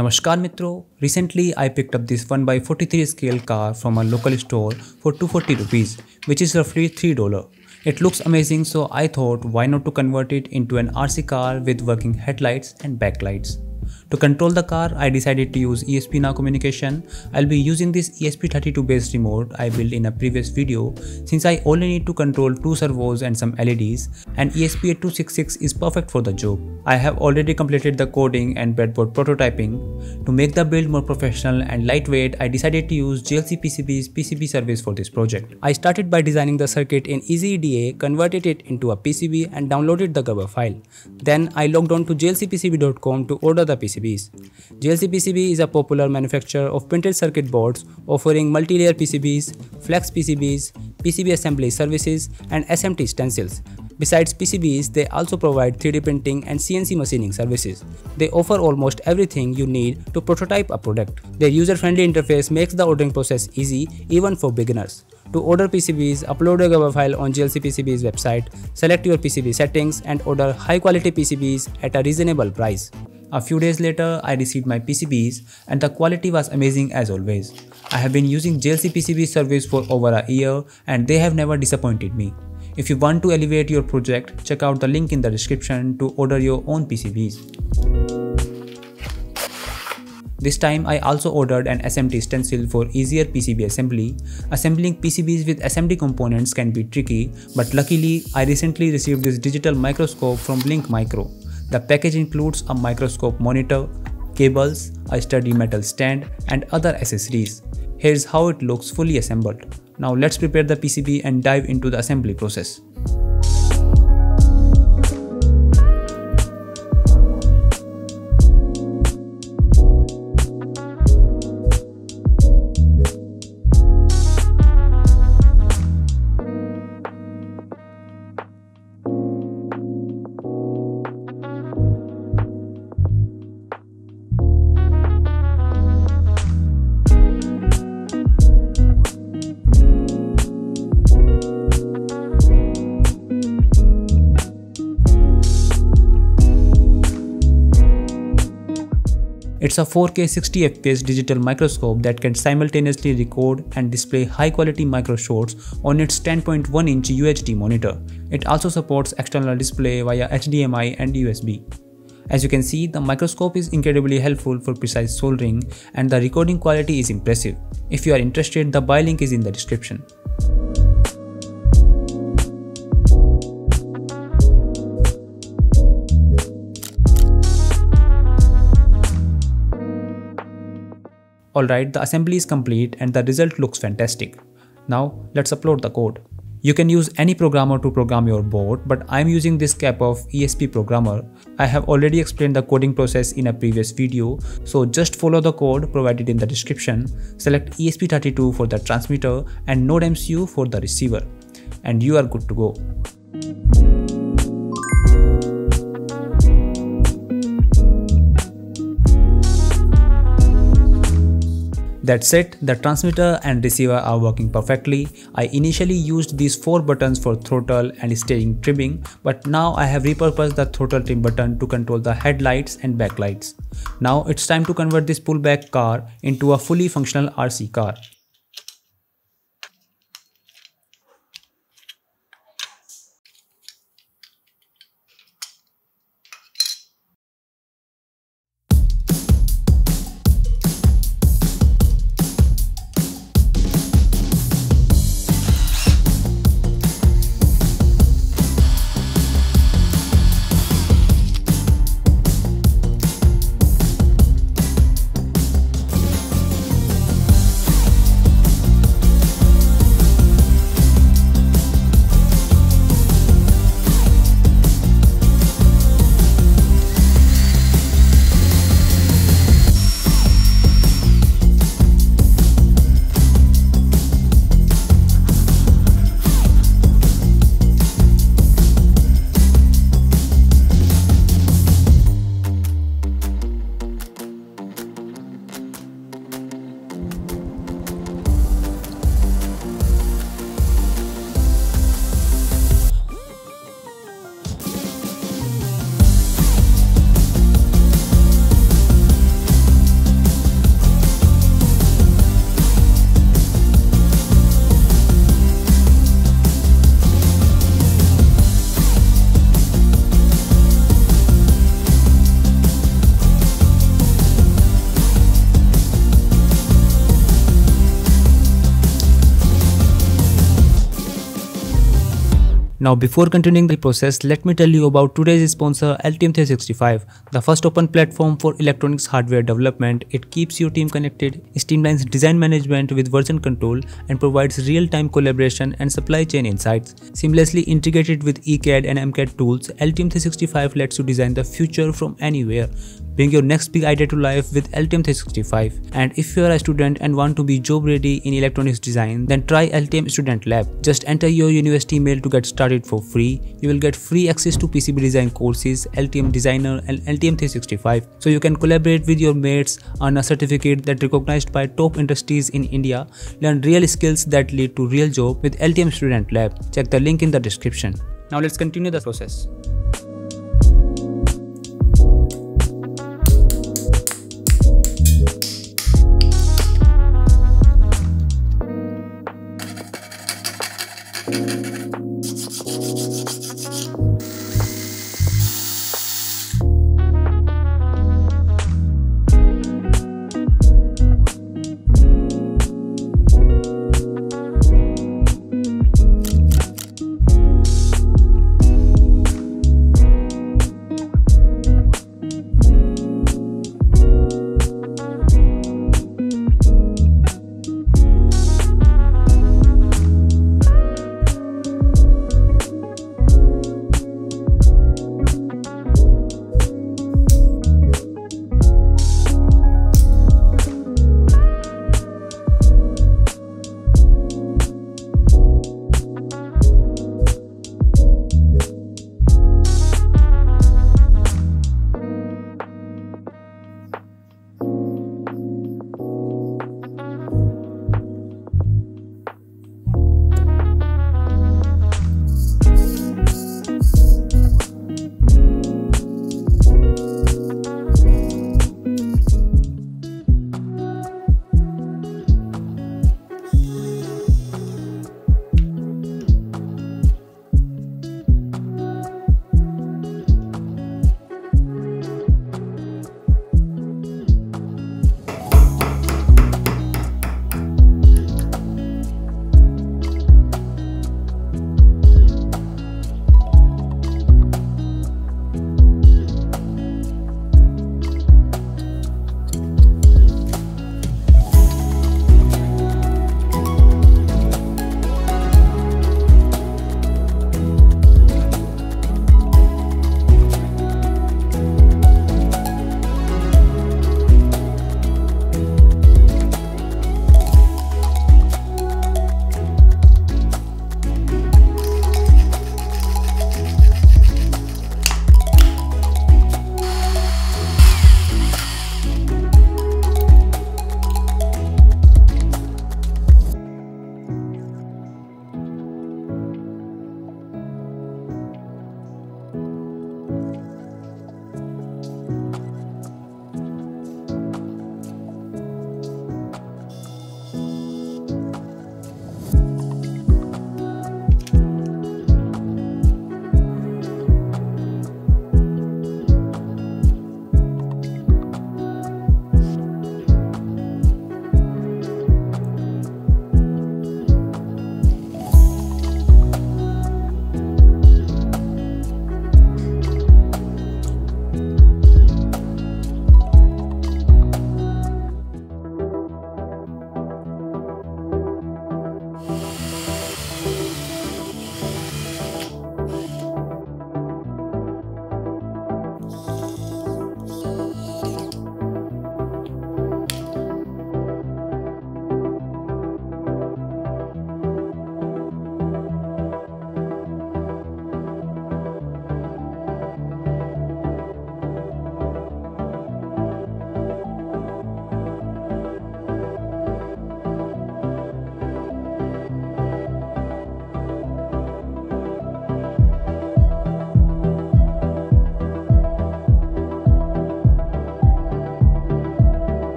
Namaskar Mitro. Recently I picked up this 1x43 scale car from a local store for 240 rupees, which is roughly $3. It looks amazing so I thought why not to convert it into an RC car with working headlights and backlights. To control the car, I decided to use ESP Now communication. I'll be using this ESP32 based remote I built in a previous video since I only need to control two servos and some LEDs and ESP8266 is perfect for the job. I have already completed the coding and breadboard prototyping. To make the build more professional and lightweight, I decided to use JLCPCB's PCB service for this project. I started by designing the circuit in EasyEDA, converted it into a PCB and downloaded the Gerber file. Then I logged on to jlcpcb.com to order the PCBs. JLCPCB is a popular manufacturer of printed circuit boards offering multi-layer PCBs, flex PCBs, PCB assembly services, and SMT stencils. Besides PCBs, they also provide 3D printing and CNC machining services. They offer almost everything you need to prototype a product. Their user-friendly interface makes the ordering process easy even for beginners. To order PCBs, upload a Gerber file on JLCPCB's website, select your PCB settings and order high-quality PCBs at a reasonable price. A few days later, I received my PCBs and the quality was amazing as always. I have been using JLCPCB service for over a year and they have never disappointed me. If you want to elevate your project, check out the link in the description to order your own PCBs. This time I also ordered an SMT stencil for easier PCB assembly. Assembling PCBs with SMT components can be tricky, but luckily I recently received this digital microscope from LinkMicro. The package includes a microscope monitor, cables, a sturdy metal stand and other accessories. Here's how it looks fully assembled. Now let's prepare the PCB and dive into the assembly process. It's a 4K 60fps digital microscope that can simultaneously record and display high-quality microshots on its 10.1-inch UHD monitor. It also supports external display via HDMI and USB. As you can see, the microscope is incredibly helpful for precise soldering and the recording quality is impressive. If you are interested, the buy link is in the description. Alright, the assembly is complete and the result looks fantastic. Now let's upload the code. You can use any programmer to program your board, but I'm using this cap of ESP programmer. I have already explained the coding process in a previous video, so just follow the code provided in the description, select ESP32 for the transmitter and Node MCU for the receiver, and you are good to go. That's it, the transmitter and receiver are working perfectly. I initially used these 4 buttons for throttle and steering trimming, but now I have repurposed the throttle trim button to control the headlights and backlights. Now it's time to convert this pullback car into a fully functional RC car. Now before continuing the process, let me tell you about today's sponsor Altium365, the first open platform for electronics hardware development. It keeps your team connected, streamlines design management with version control and provides real-time collaboration and supply chain insights. Seamlessly integrated with ECAD and MCAD tools, Altium365 lets you design the future from anywhere. Bring your next big idea to life with Altium 365. And if you are a student and want to be job ready in electronics design, then try Altium Student Lab. Just enter your university email to get started for free. You will get free access to PCB design courses, Altium Designer and Altium 365. So you can collaborate with your mates, earn a certificate that recognized by top industries in India, learn real skills that lead to real job with Altium Student Lab. Check the link in the description. Now let's continue the process.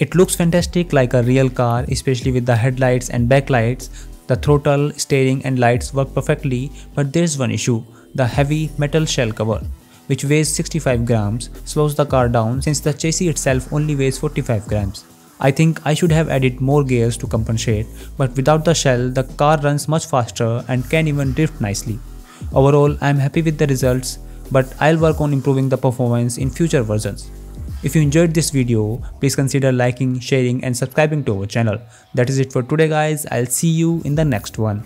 It looks fantastic like a real car especially with the headlights and backlights. The throttle, steering and lights work perfectly but there's one issue, the heavy metal shell cover which weighs 65 grams slows the car down since the chassis itself only weighs 45 grams. I think I should have added more gears to compensate, but without the shell, the car runs much faster and can even drift nicely. Overall, I am happy with the results, but I'll work on improving the performance in future versions. If you enjoyed this video, please consider liking, sharing and subscribing to our channel. That is it for today guys, I'll see you in the next one.